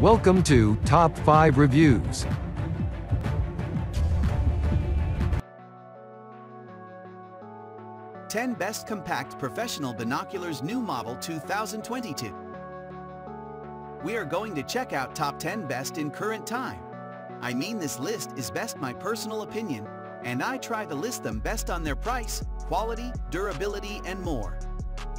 Welcome to Top 5 Reviews. Ten Best Compact Professional Binoculars New Model 2022. We are going to check out top 10 best in current time. I mean this list is best my personal opinion, and I try to list them best on their price, quality, durability, and more.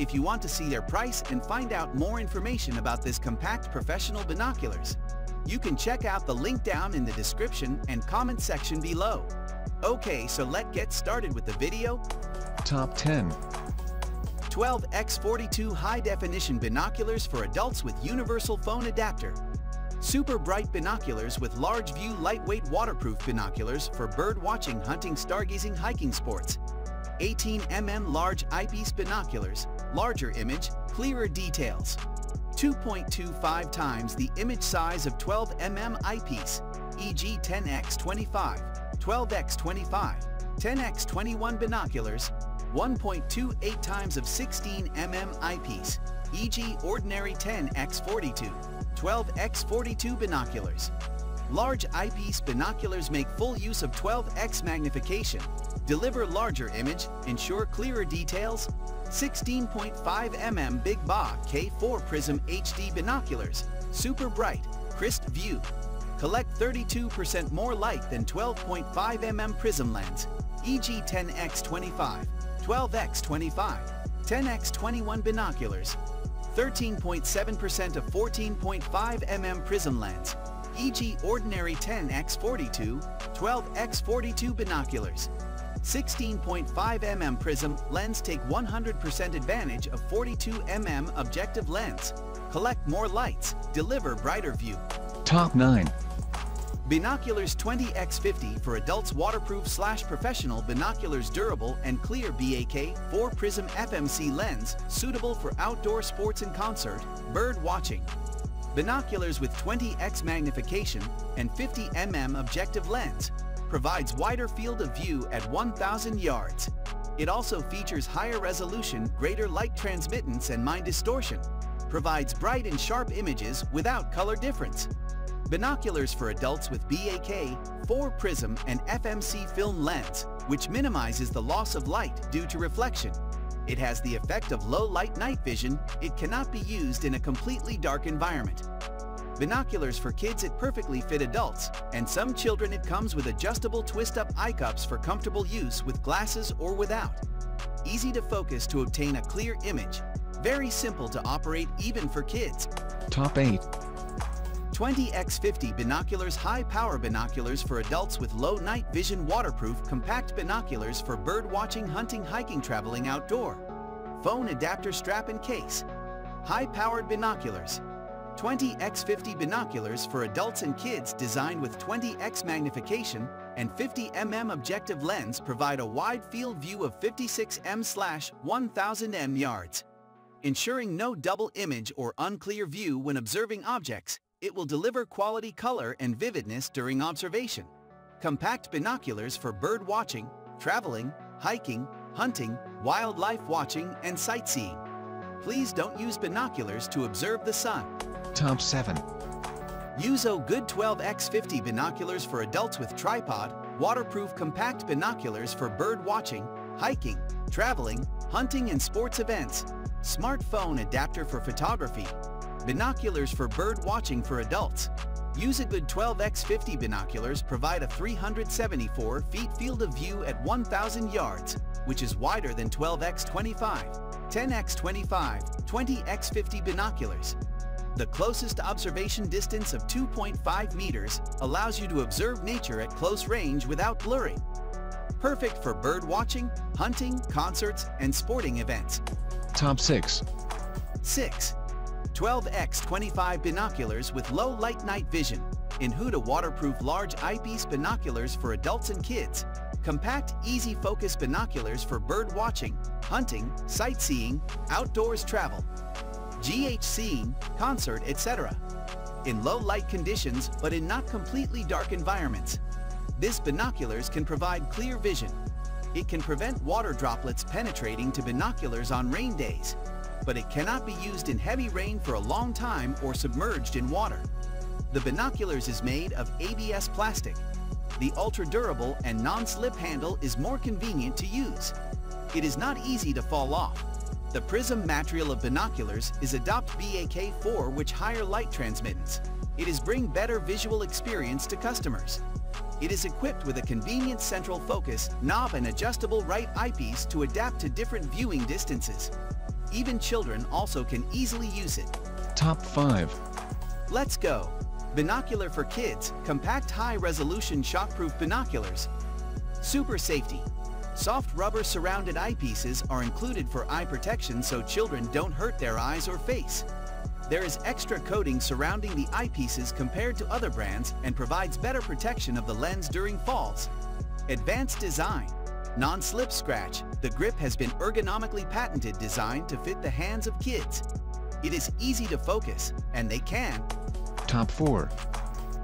If you want to see their price and find out more information about this compact professional binoculars, you can check out the link down in the description and comment section below. Okay, so let's get started with the video. Top 10. 12x42 high-definition binoculars for adults with universal phone adapter. Super bright binoculars with large view lightweight waterproof binoculars for bird watching, hunting, stargazing, hiking sports. 18mm large eyepiece binoculars, larger image, clearer details. 2.25 times the image size of 12mm eyepiece, e.g. 10x25, 12x25, 10x21 binoculars, 1.28 times of 16mm eyepiece, e.g. ordinary 10x42, 12x42 binoculars. Large eyepiece binoculars make full use of 12x magnification, deliver larger image, ensure clearer details. 16.5 mm Big BAK4 Prism HD binoculars, super bright, crisp view. Collect 32% more light than 12.5 mm prism lens, e.g. 10x25, 12x25, 10x21 binoculars, 13.7% of 14.5 mm prism lens, e.g. ordinary 10x42, 12x42 binoculars. 16.5 mm prism lens take 100% advantage of 42 mm objective lens. Collect more lights, deliver brighter view. Top 9. Binoculars 20x50 for adults waterproof slash professional binoculars durable and clear BAK 4 prism FMC lens suitable for outdoor sports and concert, bird watching. Binoculars with 20x magnification and 50 mm objective lens provides wider field of view at 1,000 yards. It also features higher resolution, greater light transmittance and mind distortion, provides bright and sharp images without color difference. Binoculars for adults with BAK, 4 prism and FMC film lens, which minimizes the loss of light due to reflection. It has the effect of low light night vision. It cannot be used in a completely dark environment. Binoculars for kids it perfectly fit adults, and some children it comes with adjustable twist-up eye cups for comfortable use with glasses or without. Easy to focus to obtain a clear image. Very simple to operate even for kids. Top 8. 20x50 binoculars high power binoculars for adults with low night vision waterproof compact binoculars for bird watching hunting hiking traveling outdoor. Phone adapter strap and case. High powered binoculars. 20x50 binoculars for adults and kids designed with 20x magnification and 50mm objective lens provide a wide field view of 56m 1000m yards ensuring no double image or unclear view when observing objects it will deliver quality color and vividness during observation. Compact binoculars for bird watching, traveling, hiking, hunting, wildlife watching, and sightseeing. Please don't use binoculars to observe the sun. Top 7. UsoGood 12x50 binoculars for adults with tripod, waterproof compact binoculars for bird watching, hiking, traveling, hunting and sports events. Smartphone adapter for photography, Binoculars for bird watching for adults. UsoGood 12x50 binoculars provide a 374 feet field of view at 1,000 yards, which is wider than 12x25, 10x25, 20x50 binoculars. The closest observation distance of 2.5 meters allows you to observe nature at close range without blurring. Perfect for bird watching, hunting, concerts, and sporting events. Top 6. 6. 12x25 binoculars with low light night vision. ENHOOTA waterproof large eyepiece binoculars for adults and kids. Compact easy focus binoculars for bird watching, hunting, sightseeing, outdoors travel. GH seeing, concert, etc. In low light conditions but in not completely dark environments. This binoculars can provide clear vision. It can prevent water droplets penetrating to binoculars on rain days but it cannot be used in heavy rain for a long time or submerged in water. The binoculars is made of ABS plastic. The ultra-durable and non-slip handle is more convenient to use. It is not easy to fall off. The prism material of binoculars is Adopt BAK4 which higher light transmittance. It is bring better visual experience to customers. It is equipped with a convenient central focus, knob and adjustable right eyepiece to adapt to different viewing distances. Even children also can easily use it. Top 5. Let's go! Binocular for kids, compact high-resolution shockproof binoculars. Super safety. Soft rubber surrounded eyepieces are included for eye protection so children don't hurt their eyes or face. There is extra coating surrounding the eyepieces compared to other brands and provides better protection of the lens during falls. Advanced design. Non-slip scratch. The grip has been ergonomically patented designed to fit the hands of kids. It is easy to focus, and they can. Top 4.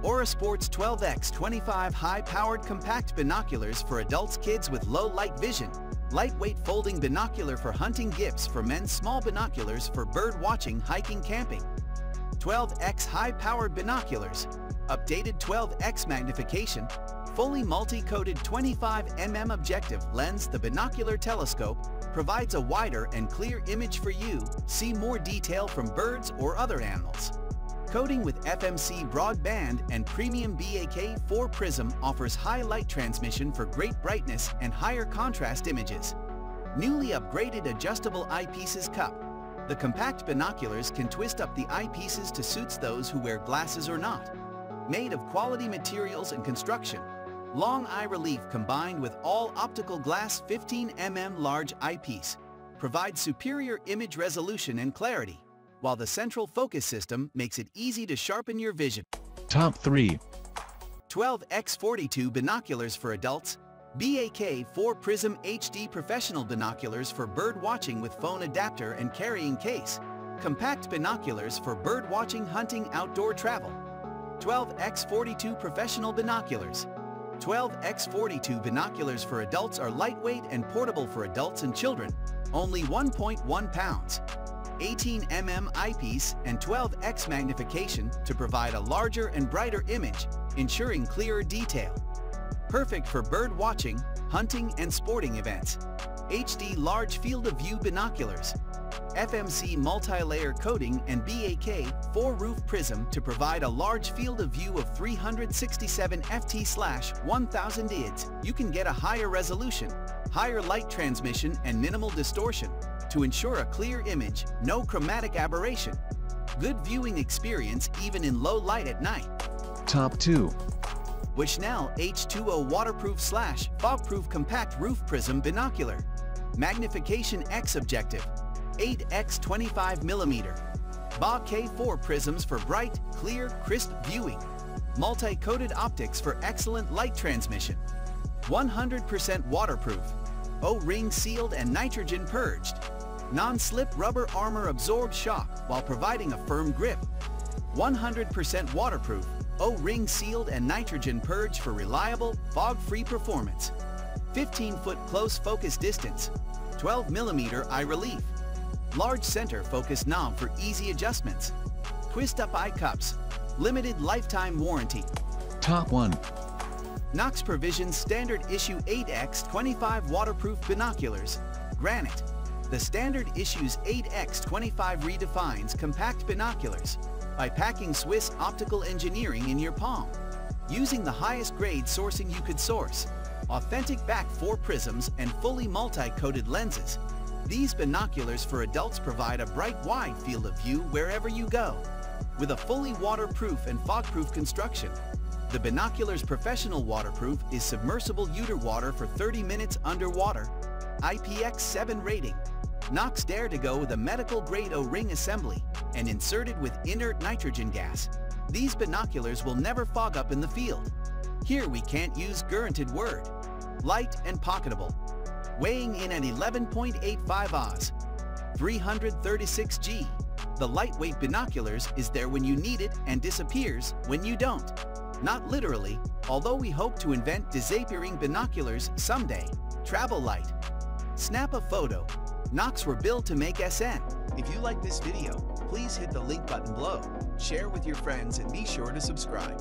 Aurosports 12X 25 high-powered compact binoculars for adults kids with low light vision. Lightweight folding binocular for hunting gifts for men small binoculars for bird watching, hiking, camping. 12X high-powered binoculars. Updated 12X magnification. Fully multi-coated 25mm objective lens the binocular telescope provides a wider and clear image for you. See more detail from birds or other animals. Coating with FMC broadband and premium BAK4 prism offers high light transmission for great brightness and higher contrast images. Newly upgraded adjustable eyepieces cup. The compact binoculars can twist up the eyepieces to suits those who wear glasses or not. Made of quality materials and construction, long eye relief combined with all optical glass 15mm large eyepiece provides superior image resolution and clarity while the central focus system makes it easy to sharpen your vision. Top 3. 12x42 binoculars for adults, BAK 4 Prism HD professional binoculars for bird watching with phone adapter and carrying case, compact binoculars for bird watching hunting outdoor travel, 12x42 professional binoculars, 12x42 binoculars for adults are lightweight and portable for adults and children, only 1.1 pounds. 18mm eyepiece and 12x magnification to provide a larger and brighter image, ensuring clearer detail. Perfect for bird watching, hunting, and sporting events. HD Large Field of View Binoculars. FMC multi-layer coating and BAK 4 roof prism to provide a large field of view of 367 FT-1000 IDs. You can get a higher resolution, higher light transmission and minimal distortion to ensure a clear image, no chromatic aberration. Good viewing experience even in low light at night. Top 2. Bushnell H2O Waterproof Slash Fogproof Compact Roof Prism Binocular. Magnification X Objective. 8x 25mm. BAK4 prisms for bright, clear, crisp viewing. Multi-coated optics for excellent light transmission. 100% waterproof. O-ring sealed and nitrogen purged. Non-slip rubber armor absorbs shock while providing a firm grip. 100% waterproof, O-ring sealed and nitrogen purge for reliable, fog-free performance. 15-foot close focus distance, 12mm eye relief. Large center focus knob for easy adjustments. Twist-up eye cups, limited lifetime warranty. Top 1. Nocs Provision Standard Issue 8X 25 Waterproof Binoculars, Granite. The standard issues 8x25 redefines compact binoculars by packing Swiss optical engineering in your palm. Using the highest grade sourcing you could source, authentic BAK4 prisms and fully multi-coated lenses, these binoculars for adults provide a bright wide field of view wherever you go. With a fully waterproof and fog-proof construction, the binoculars professional waterproof is submersible uter water for 30 minutes underwater, IPX7 rating, Nocs dare to go with a medical-grade O-ring assembly and inserted with inert nitrogen gas. These binoculars will never fog up in the field. Here we can't use guaranteed word. Light and pocketable. Weighing in at 11.85 Oz. 336 G. The lightweight binoculars is there when you need it and disappears when you don't. Not literally, although we hope to invent disappearing binoculars someday. Travel light. Snap a photo Nocs were built to make SN. If you like this video, please hit the link button below, share with your friends, and be sure to subscribe.